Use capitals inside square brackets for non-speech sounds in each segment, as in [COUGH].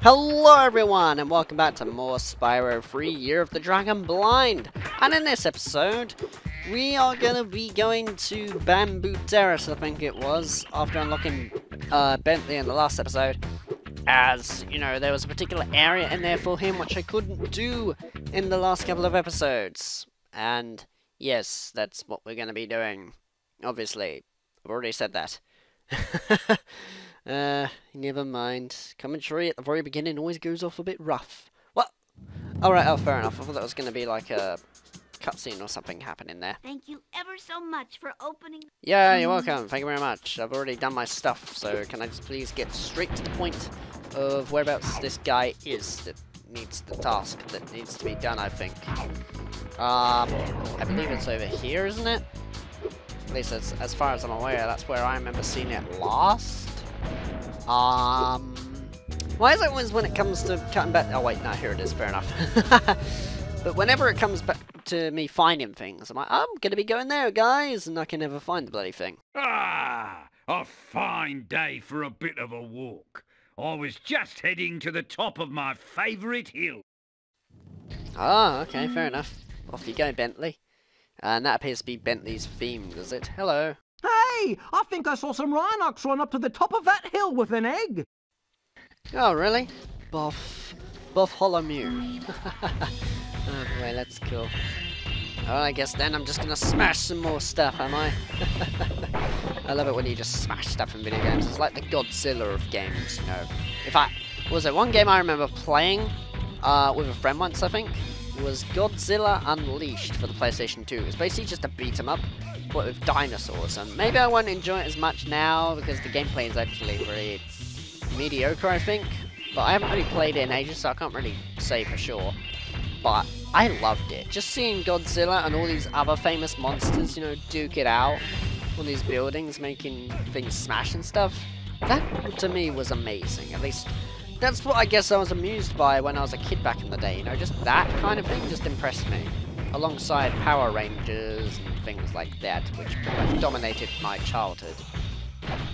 Hello everyone and welcome back to more Spyro 3 Year of the Dragon Blind. And in this episode, we are gonna be going to Bamboo Terrace, I think it was, after unlocking uh, Bentley in the last episode. As, you know, there was a particular area in there for him which I couldn't do in the last couple of episodes. And yes, that's what we're gonna be doing. Obviously. I've already said that. [LAUGHS] uh, never mind. Commentary at the very beginning always goes off a bit rough. What? Alright, oh, fair enough. I thought that was going to be like a cutscene or something happening there. Thank you ever so much for opening. Yeah, you're welcome. Thank you very much. I've already done my stuff, so can I just please get straight to the point of whereabouts this guy is that needs the task that needs to be done, I think. Um, I believe it's over here, isn't it? At least as, as far as I'm aware, that's where I remember seeing it last. Um, why is it always when it comes to cutting back? Oh wait, no, here it is. Fair enough. [LAUGHS] but whenever it comes back to me finding things, I'm like, I'm gonna be going there, guys, and I can never find the bloody thing. Ah, a fine day for a bit of a walk. I was just heading to the top of my favourite hill. Ah, okay, fair enough. Off you go, Bentley. And that appears to be Bentley's theme, does it? Hello. Hey, I think I saw some Rhinox run up to the top of that hill with an egg. Oh, really? Buff. Buff Holomew. [LAUGHS] oh boy, that's cool. Oh, I guess then I'm just gonna smash some more stuff, am I? [LAUGHS] I love it when you just smash stuff in video games. It's like the Godzilla of games, you know. In fact, was there one game I remember playing uh, with a friend once, I think? Was Godzilla Unleashed for the PlayStation 2. It's basically just a beat 'em up, but with dinosaurs. And maybe I won't enjoy it as much now because the gameplay is actually really mediocre, I think. But I haven't really played it in ages, so I can't really say for sure. But I loved it. Just seeing Godzilla and all these other famous monsters, you know, duke it out on these buildings, making things smash and stuff. That, to me, was amazing. At least that's what I guess I was amused by when I was a kid back in the day, you know, just that kind of thing just impressed me. Alongside Power Rangers and things like that, which dominated my childhood.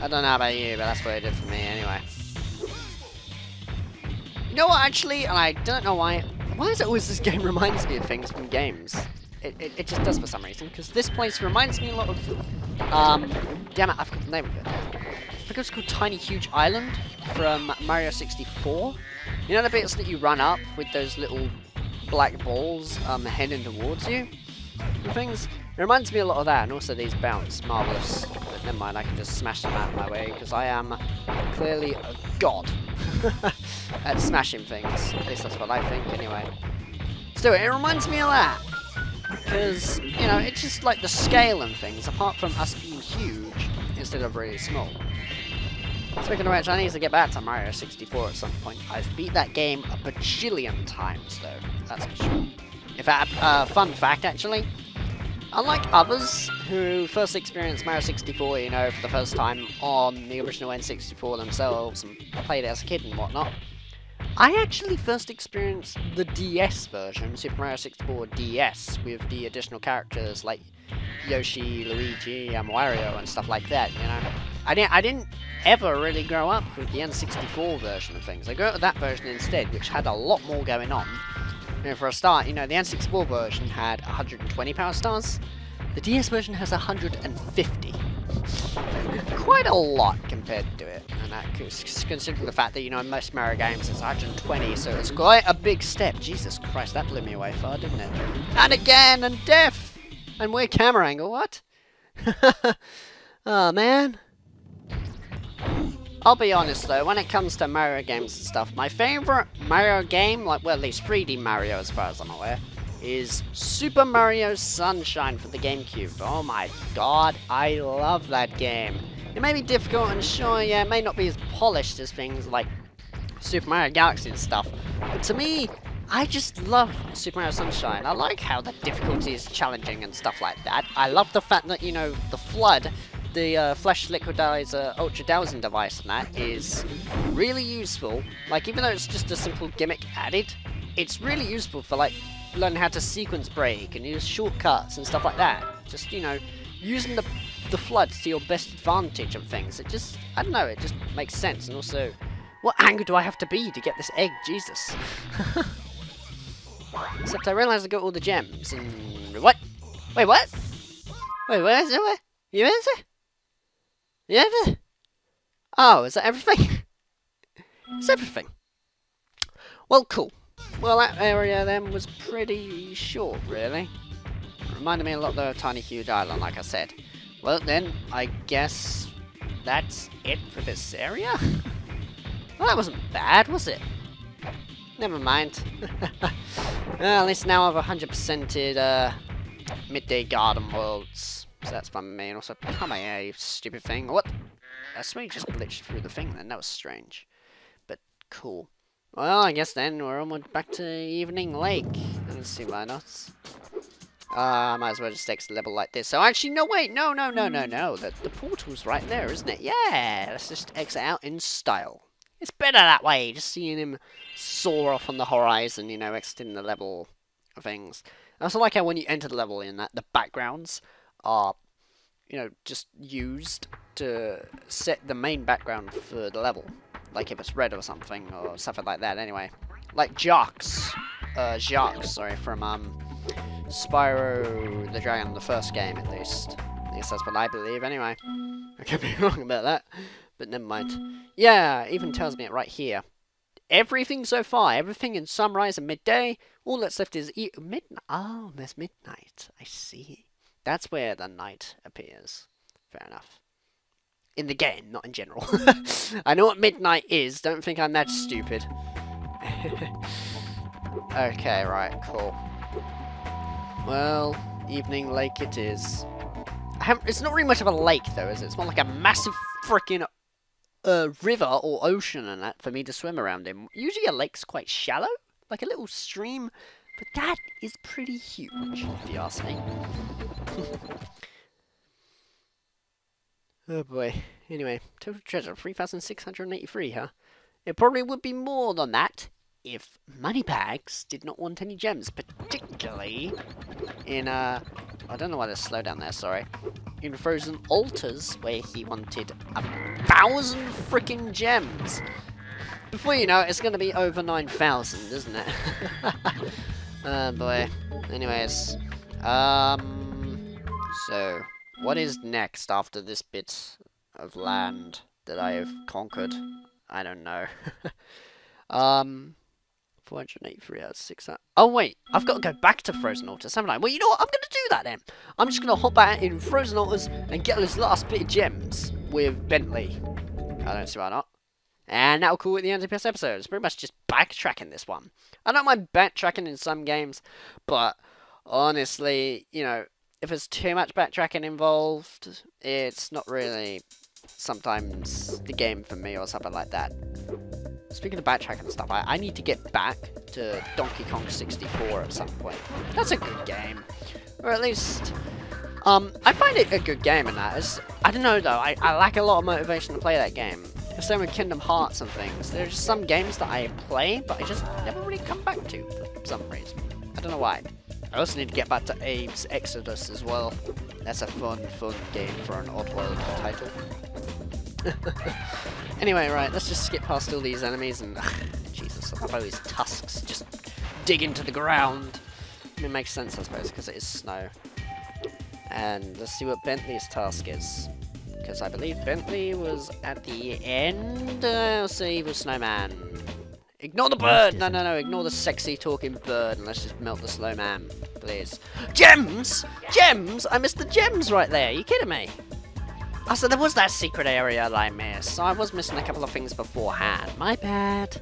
I don't know about you, but that's what it did for me anyway. You know what, actually, and I don't know why, why is it always this [LAUGHS] game reminds me of things from games? It, it, it just does for some reason, because this place reminds me a lot of, um, damn it, I've got the name of it. Think it's called Tiny Huge Island from Mario 64. You know the bits that you run up with those little black balls um, heading towards you? Things? It reminds me a lot of that, and also these bounce. Marvellous. But never mind, I can just smash them out of my way, because I am clearly a god [LAUGHS] at smashing things. At least that's what I think, anyway. So it reminds me of that. Because, you know, it's just like the scale and things, apart from us being huge instead of really small. Speaking of which, I need to get back to Mario 64 at some point. I've beat that game a bajillion times, though. That's for sure. In fact, uh, fun fact, actually. Unlike others who first experienced Mario 64, you know, for the first time on the original N64 themselves and played it as a kid and whatnot, I actually first experienced the DS version, Super Mario 64 DS, with the additional characters like Yoshi, Luigi, and Wario and stuff like that, you know. I didn't, I didn't ever really grow up with the N64 version of things. I grew up with that version instead, which had a lot more going on. You know, for a start, you know, the N64 version had 120 power stars. The DS version has 150. Quite a lot compared to it, and that considering the fact that, you know, in most Mario games it's 120, so it's quite a big step. Jesus Christ, that blew me away far, didn't it? And again, and death! And weird camera angle, what? oh, [LAUGHS] man. I'll be honest though, when it comes to Mario games and stuff, my favourite Mario game, like well at least 3D Mario as far as I'm aware, is Super Mario Sunshine for the GameCube. Oh my god, I love that game. It may be difficult and sure, yeah, it may not be as polished as things like Super Mario Galaxy and stuff, but to me, I just love Super Mario Sunshine. I like how the difficulty is challenging and stuff like that. I love the fact that, you know, the FLUDD the uh, Flash Liquidizer Ultra Dousing device and that is really useful. Like, even though it's just a simple gimmick added, it's really useful for, like, learning how to sequence break and use shortcuts and stuff like that. Just, you know, using the, the floods to your best advantage of things. It just, I don't know, it just makes sense. And also, what angle do I have to be to get this egg? Jesus. [LAUGHS] Except I realised I got all the gems and... What? Wait, what? Wait, where is it? Where? You it? Yeah. Oh, is that everything? [LAUGHS] it's everything. Well, cool. Well, that area then was pretty short, really. Reminded me a lot of the Tiny Huge Island, like I said. Well, then, I guess that's it for this area? [LAUGHS] well, that wasn't bad, was it? Never mind. [LAUGHS] well, at least now I've 100%ed uh, Midday Garden Worlds. So that's me. And also, come here, you stupid thing. What? Swear you just glitched through the thing then. That was strange. But cool. Well, I guess then we're almost back to Evening Lake. Let's see why not. Uh, I might as well just exit the level like this. So actually, no, wait, no, no, no, no, no. The, the portal's right there, isn't it? Yeah, let's just exit out in style. It's better that way, just seeing him soar off on the horizon, you know, exiting the level of things. I also like how when you enter the level in that, the backgrounds are, you know, just used to set the main background for the level. Like if it's red or something, or something like that, anyway. Like Jacques, uh, Jacques, sorry, from, um, Spyro the Dragon, the first game at least. At least that's what I believe, anyway. I could be [LAUGHS] wrong about that, but never mind. Yeah, even tells me it right here. Everything so far, everything in sunrise and midday, all that's left is e midnight. Oh, there's midnight. I see. That's where the night appears. Fair enough. In the game, not in general. [LAUGHS] I know what midnight is. Don't think I'm that stupid. [LAUGHS] okay, right, cool. Well, evening lake it is. It's not really much of a lake though, is it? It's more like a massive freaking uh, river or ocean and that for me to swim around in. Usually a lake's quite shallow, like a little stream, but that is pretty huge, if you ask me. [LAUGHS] oh boy. Anyway, total treasure, 3,683, huh? It probably would be more than that if Moneybags did not want any gems, particularly in, uh, I don't know why there's slow down there, sorry. In Frozen Altars, where he wanted a thousand freaking gems. Before you know it, it's going to be over 9,000, isn't it? [LAUGHS] oh boy. Anyways, um, so, what is next after this bit of land that I have conquered? I don't know. [LAUGHS] um, 483 out of 600. Oh, wait. I've got to go back to Frozen Altars, haven't I? Well, you know what? I'm going to do that then. I'm just going to hop out in Frozen Altars and get this last bit of gems with Bentley. I don't see why not. And that'll call it the end of this episode. It's pretty much just backtracking this one. I don't mind backtracking in some games, but honestly, you know, if there's too much backtracking involved, it's not really sometimes the game for me or something like that. Speaking of backtracking and stuff, I, I need to get back to Donkey Kong 64 at some point. That's a good game. Or at least, um, I find it a good game in that. It's, I don't know though, I, I lack a lot of motivation to play that game. Same with Kingdom Hearts and things. There's some games that I play, but I just never really come back to for some reason. I don't know why. I also need to get back to Abe's Exoddus as well. That's a fun, fun game for an Oddworld title. [LAUGHS] anyway, right, let's just skip past all these enemies and... Jesus, I these tusks just dig into the ground. It makes sense, I suppose, because it is snow. And let's see what Bentley's task is. Because I believe Bentley was at the end. Uh, so evil snowman. Ignore the bird! No, no, no, ignore the sexy talking bird and let's just melt the snowman, please. Gems! Gems! I missed the gems right there. Are you kidding me? Oh, so there was that secret area that I missed. So I was missing a couple of things beforehand. My bad.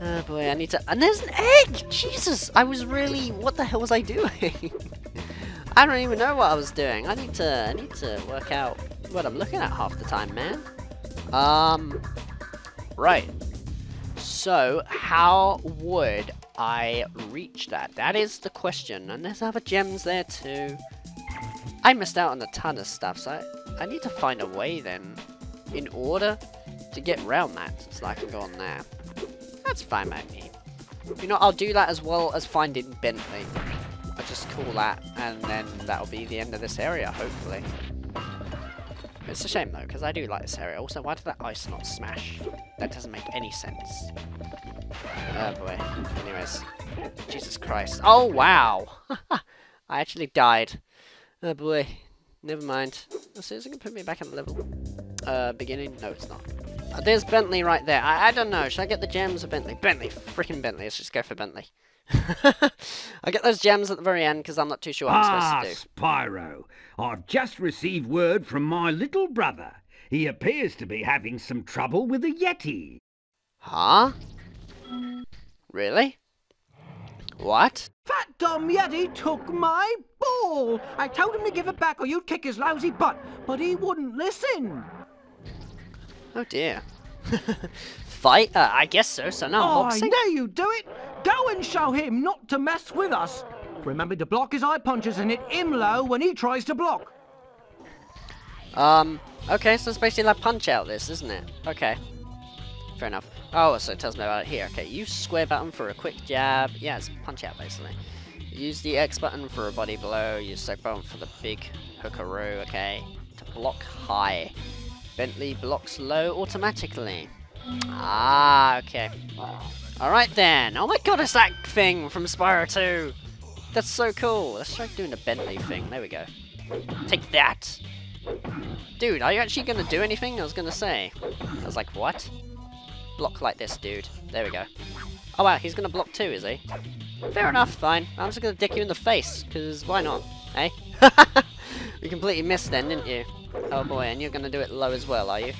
Oh boy, I need to... And there's an egg! Jesus! I was really... What the hell was I doing? [LAUGHS] I don't even know what I was doing. I need to... I need to work out what I'm looking at half the time, man. Um... Right. So, how would I reach that? That is the question. And there's other gems there too. I missed out on a ton of stuff, so I, I need to find a way then, in order to get around that, so I can go on there. That's fine by me. You know, I'll do that as well as finding Bentley. I'll just call that, and then that'll be the end of this area, hopefully. It's a shame though, because I do like this area. Also, why did that ice not smash? That doesn't make any sense. Oh boy. Anyways. Jesus Christ. Oh wow! [LAUGHS] I actually died. Oh boy. Never mind. As soon as it can put me back on the level? Uh, beginning? No, it's not. Uh, there's Bentley right there. I, I don't know. Should I get the gems or Bentley? Bentley. Freaking Bentley. Let's just go for Bentley. [LAUGHS] I get those gems at the very end because I'm not too sure what I'm Ah, supposed to do. Spyro, I've just received word from my little brother. He appears to be having some trouble with a Yeti. Huh? Really? What? Fat dumb Yeti took my ball. I told him to give it back or you'd kick his lousy butt, but he wouldn't listen. Oh dear. [LAUGHS] Fight? Uh, I guess so, so now oh, boxing? I know you do it. Go and show him not to mess with us. Remember to block his eye punches and hit him low when he tries to block. Um, okay, so it's basically like punch out this, isn't it? Okay. Fair enough. Oh, so it tells me about it here. Okay, use square button for a quick jab. Yeah, it's punch out basically. Use the X button for a body blow. Use sec button for the big hookaroo, okay. To block high. Bentley blocks low automatically. Ah, okay. Alright then. Oh my god, it's that thing from Spyro 2. That's so cool. Let's try doing the Bentley thing. There we go. Take that. Dude, are you actually going to do anything? I was going to say. I was like, what? Block like this, dude. There we go. Oh wow, he's going to block too, is he? Fair enough, fine. I'm just going to dick you in the face, because why not? Eh? [LAUGHS] you completely missed then, didn't you? Oh boy, and you're going to do it low as well, are you?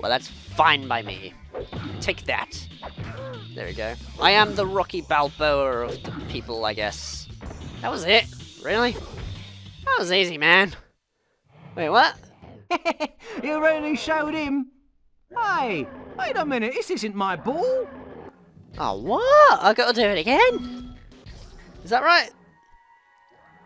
Well, that's fine by me. Take that. There we go. I am the Rocky Balboa of the people, I guess. That was it? Really? That was easy, man. Wait, what? [LAUGHS] you really showed him. Hey, wait a minute. This isn't my ball. Oh, what? I gotta do it again? Is that right?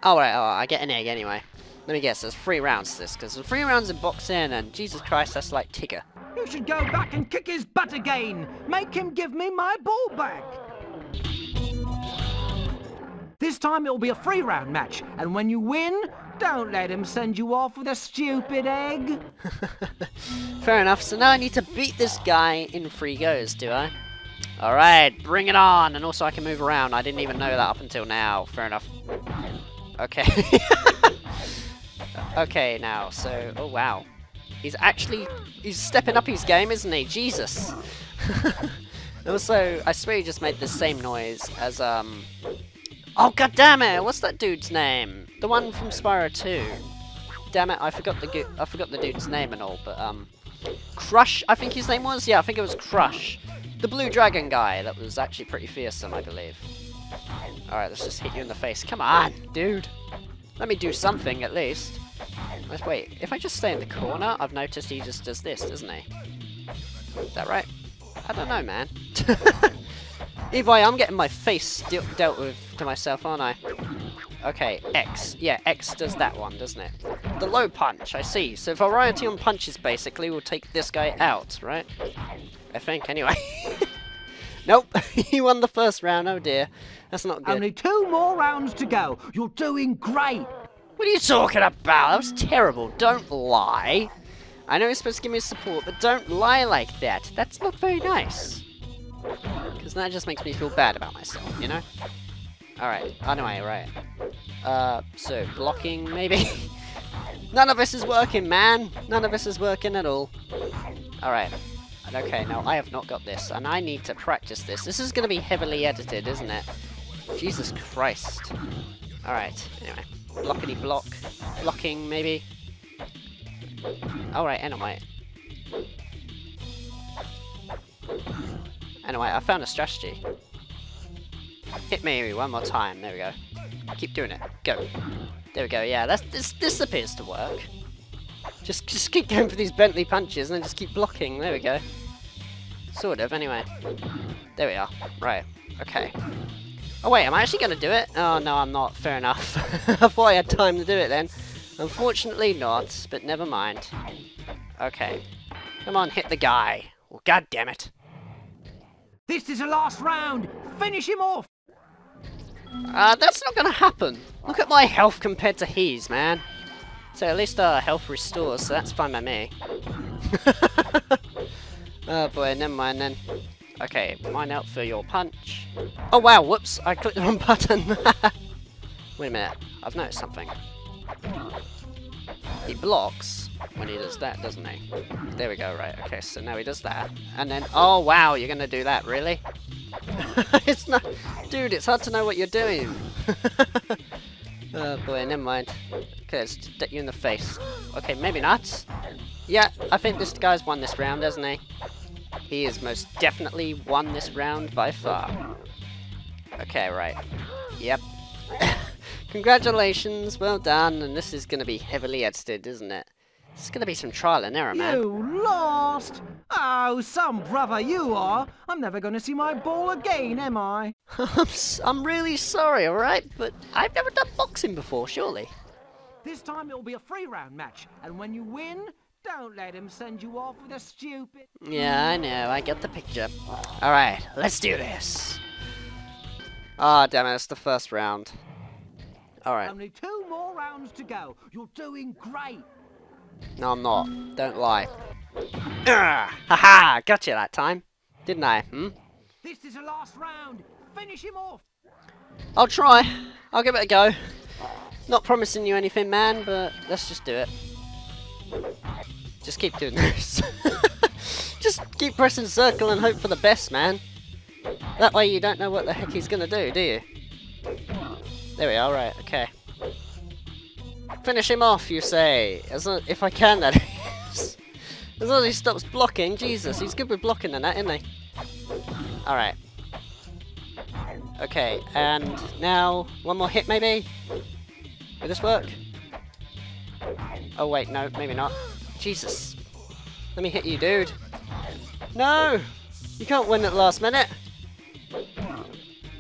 Oh, right, oh, I get an egg anyway. Let me guess, there's three rounds to this, because there's three rounds in boxing, and Jesus Christ, that's like Tigger. You should go back and kick his butt again. Make him give me my ball back. This time it'll be a free round match, and when you win, don't let him send you off with a stupid egg. [LAUGHS] Fair enough, so now I need to beat this guy in three goes, do I? Alright, bring it on! And also I can move around, I didn't even know that up until now. Fair enough. Okay. [LAUGHS] okay, now, so, oh wow. He's actually, he's stepping up his game, isn't he? Jesus! [LAUGHS] also, I swear he just made the same noise as, um... Oh, god damn it! What's that dude's name? The one from Spyro 2. Damn it, I forgot the I forgot the dude's name and all, but um, Crush, I think his name was. Yeah, I think it was Crush, the blue dragon guy. That was actually pretty fearsome, I believe. All right, let's just hit you in the face. Come on, dude. Let me do something at least. Wait. If I just stay in the corner, I've noticed he just does this, doesn't he? Is that right? I don't know, man. [LAUGHS] Either way, I'm getting my face de dealt with to myself, aren't I? Okay, X. Yeah, X does that one, doesn't it? The low punch, I see. So variety on punches, basically, will take this guy out, right? I think, anyway. [LAUGHS] nope, [LAUGHS] he won the first round, oh dear. That's not good. Only two more rounds to go. You're doing great. What are you talking about? That was terrible. Don't lie. I know you're supposed to give me support, but don't lie like that. That's not very nice. Because that just makes me feel bad about myself, you know? Alright, anyway, right. Uh, so, blocking, maybe? [LAUGHS] None of this is working, man! None of this is working at all. Alright. Okay, now I have not got this, and I need to practice this. This is going to be heavily edited, isn't it? Jesus Christ. Alright, anyway. Blockity block. Blocking, maybe. Oh, Alright, anyway. Anyway, I found a strategy. Hit me one more time. There we go. Keep doing it. Go. There we go. Yeah, that's this. This appears to work. Just, just keep going for these Bentley punches and then just keep blocking. There we go. Sort of. Anyway. There we are. Right. Okay. Oh wait, am I actually going to do it? Oh no, I'm not. Fair enough. [LAUGHS] I thought I had time to do it then. Unfortunately not, but never mind. Okay. Come on, hit the guy. Well, god damn it. This is the last round. Finish him off. Uh, that's not gonna happen. Look at my health compared to his, man. So at least uh, health restores, so that's fine by me. [LAUGHS] oh boy, never mind then. Okay, mine out for your punch. Oh wow, whoops, I clicked the wrong [LAUGHS] button. Wait a minute, I've noticed something. He blocks when he does that, doesn't he? There we go, right, okay, so now he does that. And then, oh wow, you're gonna do that, really? [LAUGHS] it's not, dude, it's hard to know what you're doing. [LAUGHS] oh boy, never mind. Okay, let's stick you in the face. Okay, maybe not. Yeah, I think this guy's won this round, hasn't he? He has most definitely won this round by far. Okay, right. Yep. [LAUGHS] Congratulations, well done, and this is going to be heavily edited, isn't it? It's going to be some trial and error, man. You lost! Oh, some brother you are! I'm never going to see my ball again, am I? [LAUGHS] I'm, really sorry, alright? But I've never done boxing before, surely. This time it'll be a free round match, and when you win, don't let him send you off with a stupid. Yeah, I know, I get the picture. Alright, let's do this. Ah, damn it, it's the first round. Alright, Only two more rounds to go. You're doing great. no, I'm not. Don't lie. Ah, haha, got you that time. Didn't I, hmm? This is the last round. Finish him off. I'll try. I'll give it a go. Not promising you anything, man, but let's just do it. Just keep doing this. [LAUGHS] just keep pressing circle and hope for the best, man. That way you don't know what the heck he's gonna do, do you? There we are, right, okay. Finish him off, you say. As long, if I can, that is. [LAUGHS] As long as he stops blocking, Jesus, he's good with blocking and that, isn't he? Alright. Okay, and now one more hit maybe? Will this work? Oh wait, no, maybe not. Jesus. Let me hit you, dude. No! You can't win at the last minute.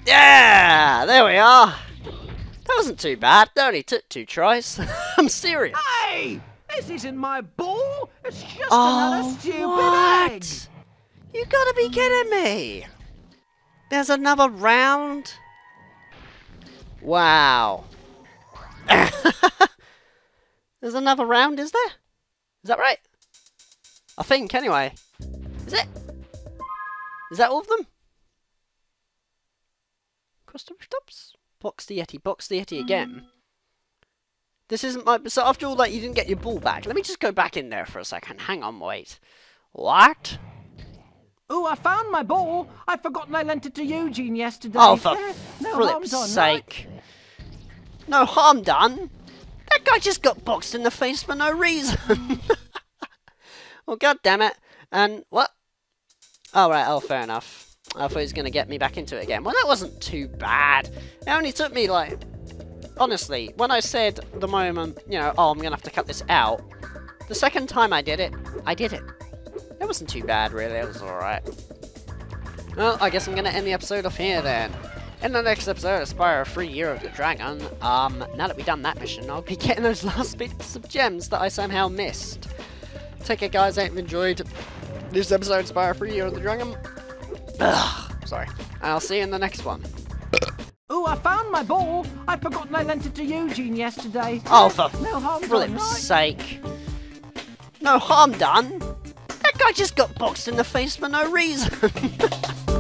Yeah! There we are! That wasn't too bad. That only took two tries. [LAUGHS] I'm serious. Hey! This isn't my ball. It's just oh, another stupid what? egg. You gotta be kidding me! There's another round? Wow. [LAUGHS] There's another round, is there? Is that right? I think, anyway. Is it? Is that all of them? Cross the rooftops? Box the Yeti, box the Yeti again. This isn't my... So after all that, you didn't get your ball back. Let me just go back in there for a second. Hang on, wait. What? Oh, I found my ball. I'd forgotten I lent it to Eugene yesterday. Oh, for [LAUGHS] no flip's done, right? sake. No harm done. Guy just got boxed in the face for no reason. [LAUGHS] well, god damn it. And what? Oh, right. Oh, fair enough. I thought he was going to get me back into it again. Well, that wasn't too bad. It only took me, like... Honestly, when I said the moment, you know, oh, I'm going to have to cut this out, the second time I did it, I did it. It wasn't too bad, really. It was alright. Well, I guess I'm going to end the episode off here then. In the next episode of Spyro free Year of the Dragon, um, now that we've done that mission, I'll be [LAUGHS] getting those last bits of gems that I somehow missed. Take it, guys. I hope you enjoyed this episode of Spyro free Year of the Dragon. Ugh, sorry. And I'll see you in the next one. [COUGHS] Oh, I found my ball. I'd forgotten I lent it to Eugene yesterday. Oh, for no harm done, flip's right? sake. No harm done. That guy just got boxed in the face for no reason. [LAUGHS]